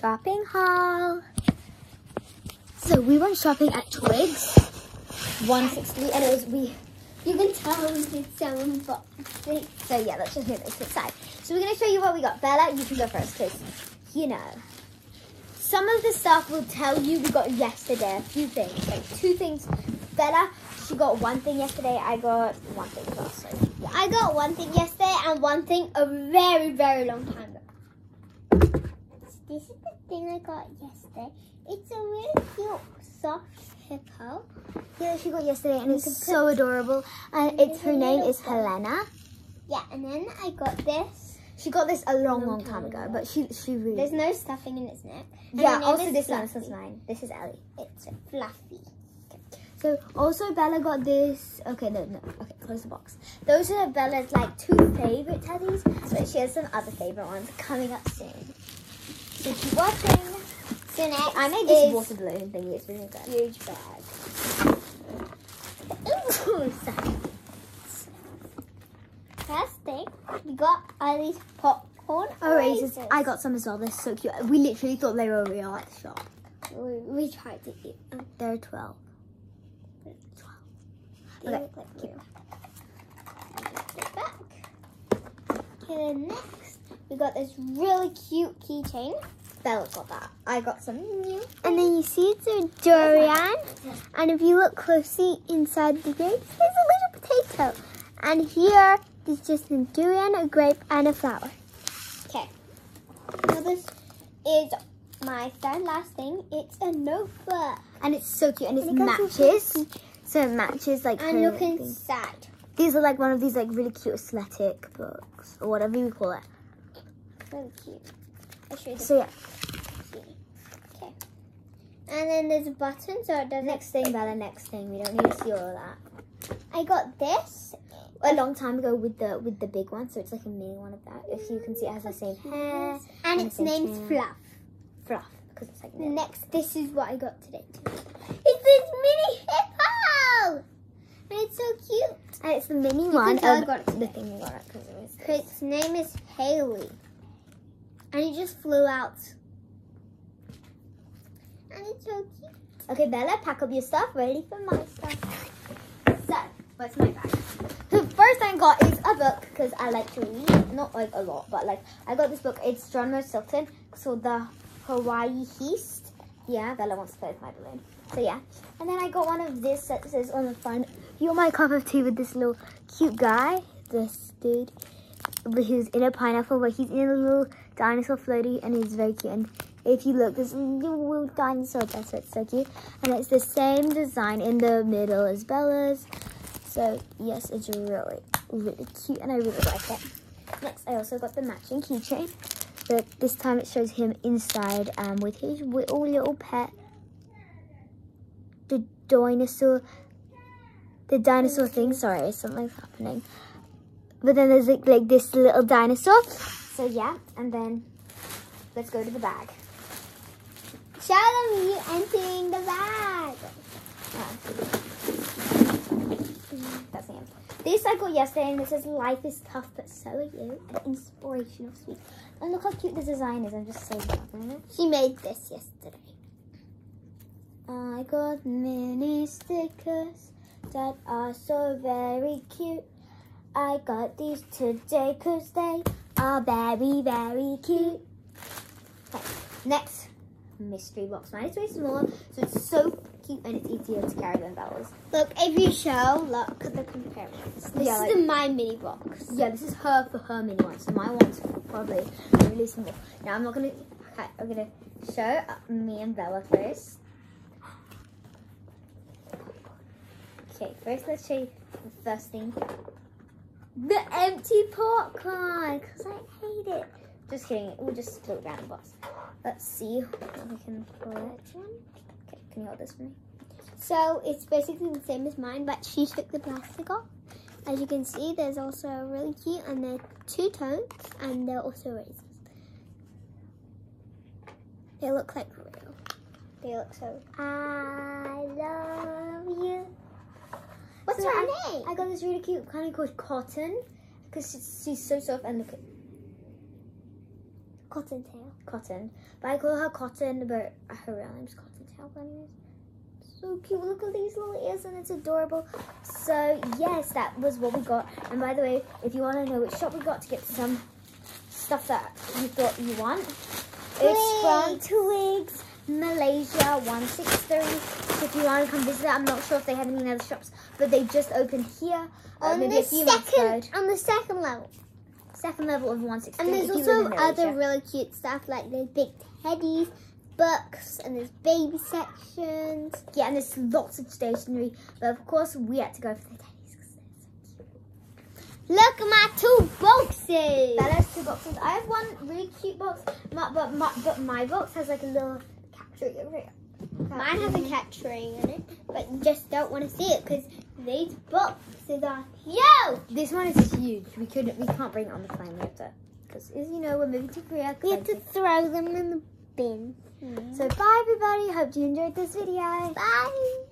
shopping haul. So we went shopping at Twigs, 160, and it was we. You can tell we did some boxes. So yeah, let's just move this aside. So we're gonna show you what we got. Bella, you can go first, cause you know. Some of the stuff will tell you we got yesterday. A few things, like two things. Bella, she got one thing yesterday. I got one thing well. I got one thing yesterday and one thing a very, very long time. This is the thing I got yesterday. It's a really cute soft hippo. Yeah, she got yesterday, and You it's so adorable. Uh, and There's it's her name is. Helena. Yeah, and then I got this. She got this a long, Long time ago, but she she really There's no stuffing in its neck. And yeah. Also, is this one this is mine. This is Ellie. It's fluffy. So also Bella got this. Okay, no, no. Okay, close the box. Those are Bella's like two favorite teddies, but she has some other favorite ones coming up soon. So keep watching. So next I made this is water balloon thingy. It's really good. huge bag. First thing we got are these popcorn oh, Oasis. oasis. I got some as well. They're so cute. We literally thought they were real at the shop. We, we tried to eat them. They're twelve. They Okay, look like. Back. Okay, next we got this really cute keychain. Bella got that. I got some new. And then you see it's a durian. And if you look closely inside the grape, there's a little potato. And here is just a durian, a grape, and a flower. Okay. Now this is my third last thing. It's a notebook. And it's so cute, and it And it matches. So it matches like And look inside. These are like one of these like really cute aesthetic books or whatever you call it. Really cute. You the So yeah, Okay. And then there's a button so it doesn't. next thing, Bella. Next thing. We don't need to see all of that. I got this. A long time ago with the with the big one, so it's like a mini one of that. If you can see, it has the same hair, And and its name's tail. Fluff. fluff, because it's like The next, this is what I got today. It's this mini hippo! And it's so cute. And it's the mini can one tell I got it the thing we got it because it was. Its name is Haley. And he just flew out. And it's so cute. Okay, Bella, pack up your stuff. Ready for my stuff. So, what's my bag? The first thing I got is a book because I like to read. Not like a lot, but like I got this book. It's John Silton. So the Hawaii Heast. Yeah, Bella wants to play with my balloon. So yeah. And then I got one of this that says on the front, "You want my cup of tea with this little cute guy." This dude, he's in a pineapple, but he's in a little dinosaur floaty, and he's very cute. And if you look, there's a little dinosaur so it's so cute. And it's the same design in the middle as Bella's. So yes, it's really, really cute, and I really like it. Next, I also got the matching keychain, but this time it shows him inside um, with his little little pet, the dinosaur, the dinosaur thing. Sorry, something's happening. But then there's like, like this little dinosaur. So yeah, and then let's go to the bag. Show them you emptying the bag. Oh. That's him. This I got yesterday, and it says "Life is tough, but so are you." An inspirational speech. And look how cute the design is. I'm just so loving it. She made this yesterday. I got mini stickers that are so very cute. I got these today because they are very, very cute. Okay, next mystery box. Mine is way smaller, so it's so cute and it's easier to carry than Bella's. Look, if you show, look at the comparisons. This Yeah, is the my mini box. Yeah, this is her for her mini one, so my one's probably really small. Now I'm not gonna. Okay, I'm gonna show me and Bella first. Okay, first let's show you the first thing. The empty popcorn, because I hate it. Just kidding, we'll just split it around the box. Let's see we can pull. Okay, can you hold this for me? So it's basically the same as mine, but she took the plastic off. As you can see, there's also really cute, and they're two tones, and they're also razors. They look like real. They look so. I love you. I-? I got this really cute kind of called Cotton because she's, so soft and look at. Cottontail. Cotton. But I call her Cotton, but her real name's Cottontail. But anyways, so cute. Look at these little ears, and it's adorable. So yes, that was what we got. And by the way, if you want to know which shop we got to get some stuff that you thought you want, it's from Twigs. Malaysia 163. If you want to come visit, I'm not sure if they had any other shops, but they just opened here uh, On maybe the second, on the second level. Second level of 163. And there's also other really cute stuff like there's big teddies, books, and there's baby sections. Yeah, and there's lots of stationery, but of course we had to go for the teddies because they're so cute. Look at my two boxes. Bella's two boxes. I have one really cute box, my, but my but my box has like a little cat tree over here. Mine has a cat tree in it, but you just don't want to see it because these boxes are huge. This one is huge. We couldn't. We can't bring it on the plane. We have to, because as you know, we're moving to Korea. We have to throw them in the bin. So bye everybody. Hope you enjoyed this video. Bye.